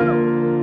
Woo!